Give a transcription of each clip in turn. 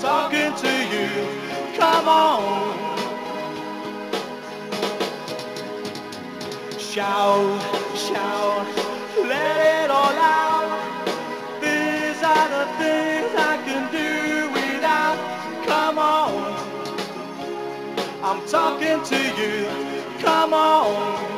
talking to you. Come on. Shout, shout, let it all out. These are the things I can do without. Come on. I'm talking to you. Come on.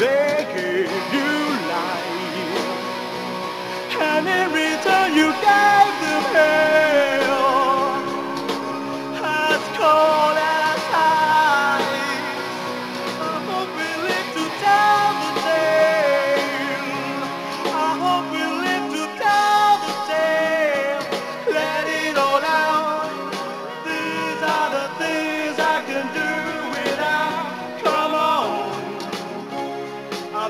they gave you life. And in return you gave them hell.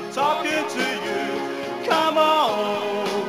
I'm talking to you. Come on.